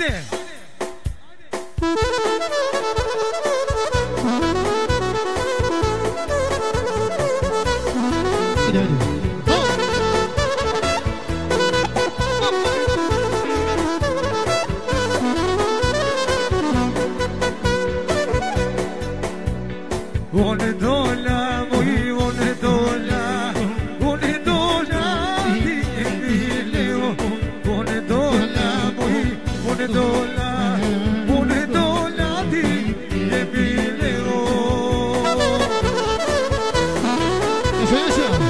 One On the Μονετόνλα, Μονετόνλα, Τι, Ε,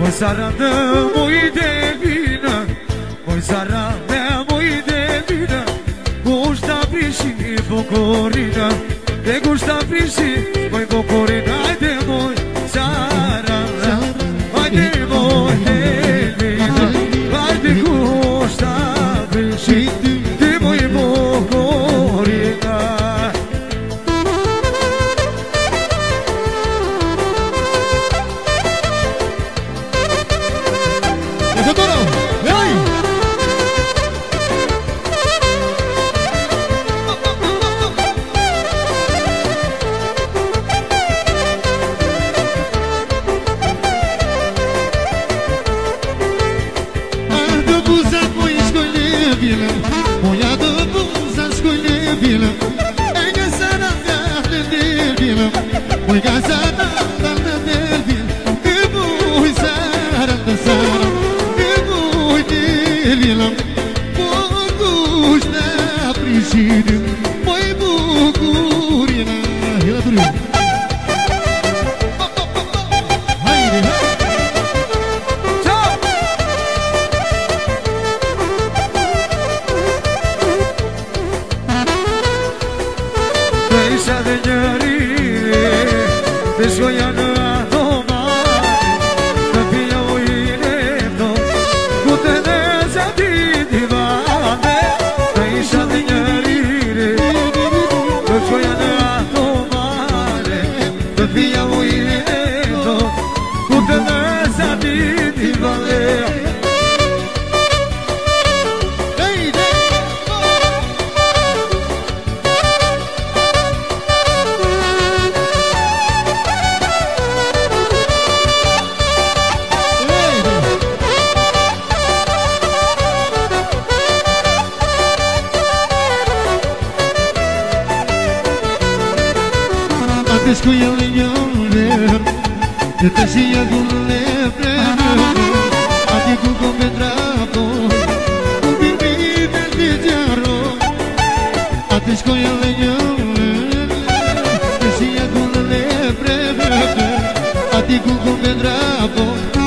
Mozzarella muy de vina Mozzarella muy de vina Gusta prisi pocorina bocorina gusta prisi poi bocorina nevile Moja do buzanskoj nevile Ega sada nevile Moj ga sada Fez sonhando Ατ' εσκόγια λε νιόνιε Τε τεσσία κούλα λε πρέμιε Ατ' η κούκου με τραπώ Μπήκη με τίτλια ρόγγι Ατ' εσκόγια λε νιόνιε Τε σινιά κούλα λε πρέμιε Ατ' η με τραπώ